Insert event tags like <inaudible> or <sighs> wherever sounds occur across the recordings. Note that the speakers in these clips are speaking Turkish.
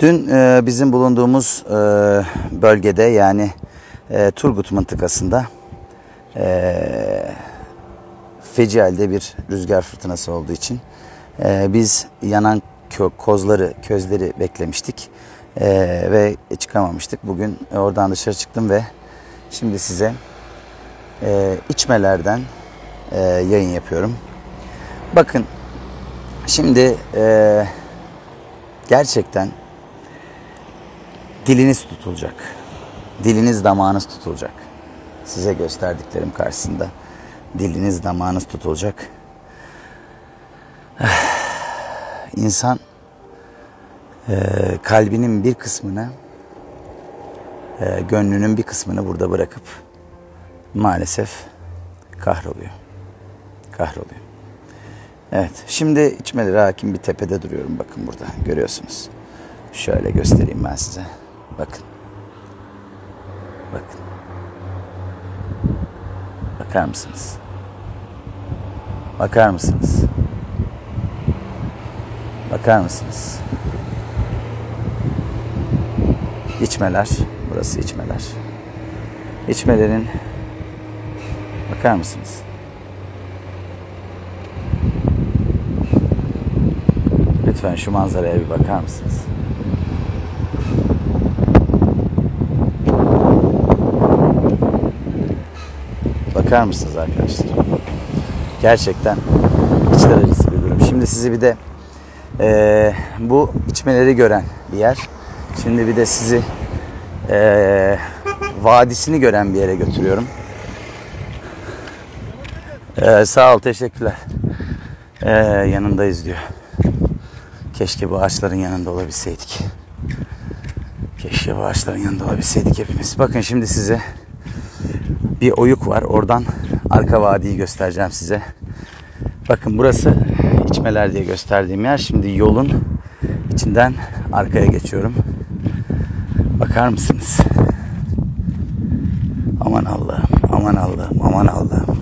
Dün e, bizim bulunduğumuz e, bölgede yani e, Turgut mıntıkasında e, feci halde bir rüzgar fırtınası olduğu için e, biz yanan kö, kozları, közleri beklemiştik e, ve çıkamamıştık. Bugün oradan dışarı çıktım ve şimdi size e, içmelerden e, yayın yapıyorum. Bakın şimdi e, gerçekten diliniz tutulacak. Diliniz damağınız tutulacak. Size gösterdiklerim karşısında diliniz damağınız tutulacak. <sighs> İnsan e, kalbinin bir kısmını e, gönlünün bir kısmını burada bırakıp maalesef kahroluyor. Kahroluyor. Evet şimdi içmeleri hakim bir tepede duruyorum bakın burada görüyorsunuz. Şöyle göstereyim ben size. Bakın. Bakın. Bakar mısınız? Bakar mısınız? Bakar mısınız? İçmeler. Burası içmeler. İçmelerin bakar mısınız? Lütfen şu manzaraya bir bakar mısınız? Bakar mısınız arkadaşlar? Gerçekten içler acısı bir durum. Şimdi sizi bir de e, bu içmeleri gören bir yer. Şimdi bir de sizi e, vadisini gören bir yere götürüyorum. E, sağ ol, teşekkürler. E, yanındayız diyor. Keşke bu ağaçların yanında olabilseydik. Keşke bu ağaçların yanında olabilseydik hepimiz. Bakın şimdi size bir oyuk var. Oradan arka vadiyi göstereceğim size. Bakın burası içmeler diye gösterdiğim yer. Şimdi yolun içinden arkaya geçiyorum. Bakar mısınız? Aman Allah'ım, aman Allah'ım, aman Allah'ım.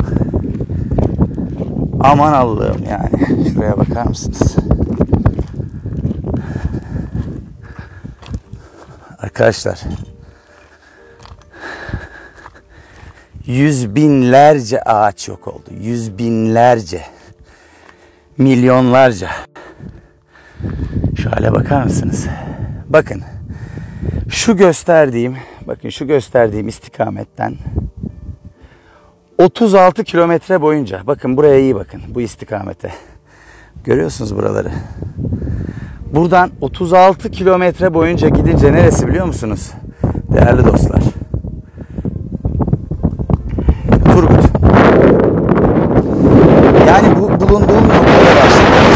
Aman Allah'ım yani. Şuraya bakar mısınız? Arkadaşlar yüz binlerce ağaç yok oldu. Yüz binlerce, milyonlarca. Şu hale bakar mısınız? Bakın şu gösterdiğim, bakın şu gösterdiğim istikametten 36 kilometre boyunca, bakın buraya iyi bakın bu istikamete. Görüyorsunuz buraları. Buradan 36 kilometre boyunca gidince neresi biliyor musunuz? Değerli dostlar. Turgut. Yani bu bulunduğum noktaya başladım.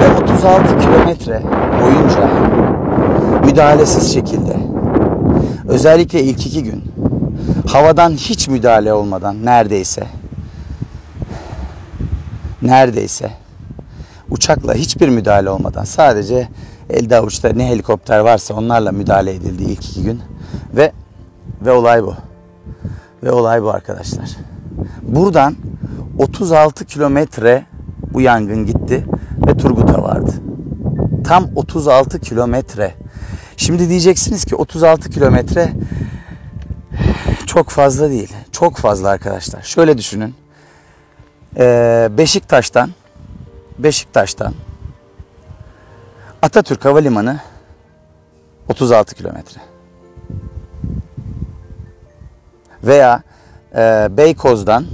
Ve 36 kilometre boyunca müdahalesiz şekilde özellikle ilk iki gün havadan hiç müdahale olmadan neredeyse neredeyse uçakla hiçbir müdahale olmadan sadece elde avuçta ne helikopter varsa onlarla müdahale edildi ilk iki gün ve ve olay bu. Ve olay bu arkadaşlar. Buradan 36 kilometre bu yangın gitti ve Turgut'a vardı. Tam 36 kilometre. Şimdi diyeceksiniz ki 36 kilometre çok fazla değil. Çok fazla arkadaşlar. Şöyle düşünün. Ee, Beşiktaş'tan Beşiktaş'tan Atatürk Havalimanı 36 kilometre. Veya e, Beykoz'dan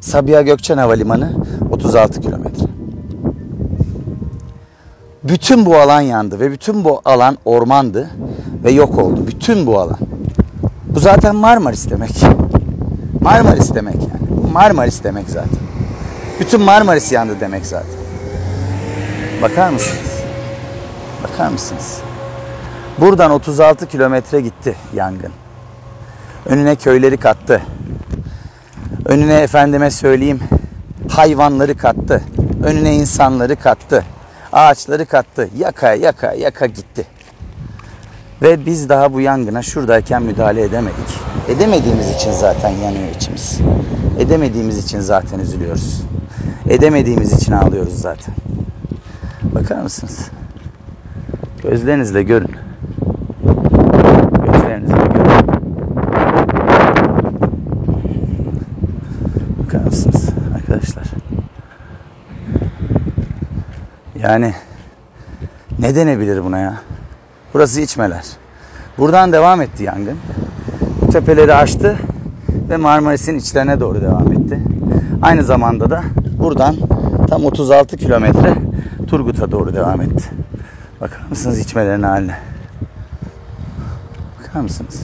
Sabiha Gökçen Havalimanı 36 kilometre. Bütün bu alan yandı ve bütün bu alan ormandı ve yok oldu. Bütün bu alan. Bu zaten Marmaris demek. Marmaris demek yani. Marmaris demek zaten. Bütün Marmaris yandı demek zaten. Bakar mısınız? Bakar mısınız? Buradan 36 kilometre gitti yangın. Önüne köyleri kattı. Önüne efendime söyleyeyim hayvanları kattı. Önüne insanları kattı. Ağaçları kattı. Yaka yaka yaka gitti. Ve biz daha bu yangına şuradayken müdahale edemedik. Edemediğimiz için zaten yanıyor içimiz. Edemediğimiz için zaten üzülüyoruz. Edemediğimiz için ağlıyoruz zaten. Bakar mısınız? Gözlerinizle görün. Gözlerinizle görün. Bakar mısınız arkadaşlar? Yani ne denebilir buna ya? Burası içmeler. Buradan devam etti yangın. Tepeleri aştı ve Marmaris'in içlerine doğru devam etti. Aynı zamanda da buradan tam 36 kilometre Turgut'a doğru devam etti. Bakar mısınız içmelerin haline? Bakar mısınız?